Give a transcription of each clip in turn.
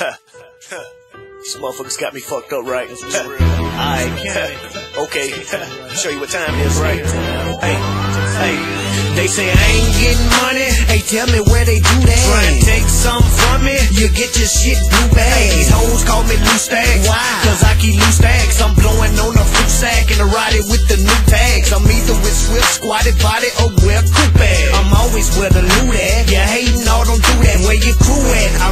These motherfuckers got me fucked up, right? Alright, okay. Show you what time it is, right? Hey, hey. They say I ain't getting money. Hey, tell me where they do that. Try to take some from me. You get your shit blue bag. These hoes call me loose stacks. Why? Cause I keep loose stacks. I'm blowing on a fruit sack and I ride it with the new tags. I'm either with Swift, squatted body, or where coupe. I'm always where the loot at. You hating, all don't do that. Where your crew at? I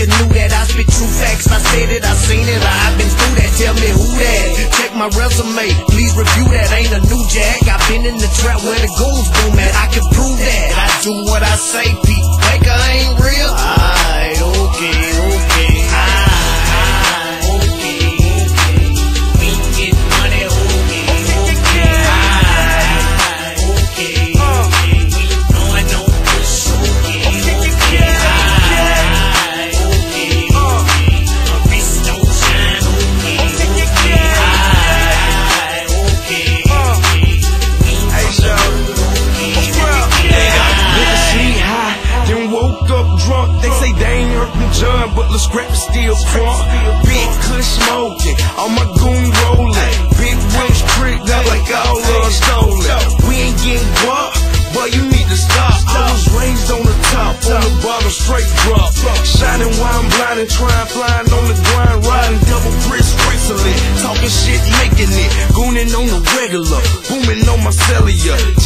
you knew that. I spit true facts. I said it, I seen it. I've been through that. Tell me who that. Check my resume. Please review that. Ain't a new jack. I've been in the trap where the goons boom at. I can prove that. I do what I say. Pete Baker ain't real. Okay, okay. Drunk. They say they ain't heard from John, but the scrap is still crunk. Big cush smoking, all my goon rolling. Big wheels tricked out like all of us stolen. We ain't getting guap, but you need to stop. I was raised on the top, on the bottom, straight drop. Shining while I'm blinding, trying flying on the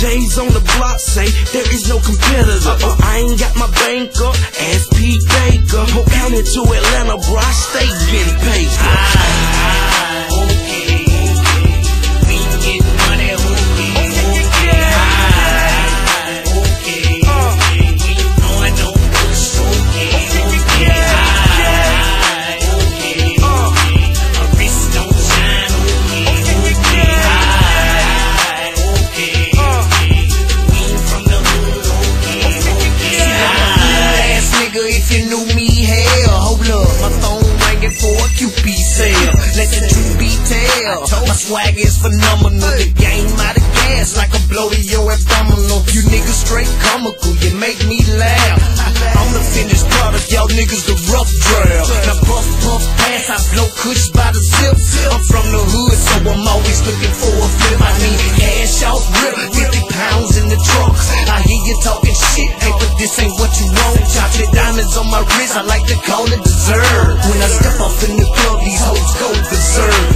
J's on the block say there is no competitor. Oh, I ain't got my bank up, ask Pete Baker. Whole county to Atlanta, bro, I stay getting paid. Be tell. My swag is phenomenal. The game out of gas like a blow to your abdominal. You niggas straight comical, you make me laugh. I'm the finished product, y'all niggas the rough draft. Now puff, puff, pass, I blow kush by the zip. I'm from the hood, so I'm always looking for a flip. I mean, cash out, rip, 50 pounds in the trunk. I hear you talking shit, hey, but this ain't what you want. Chocolate diamonds on my wrist, I like to call it dessert. When I step off in the club, these hoes go berserk.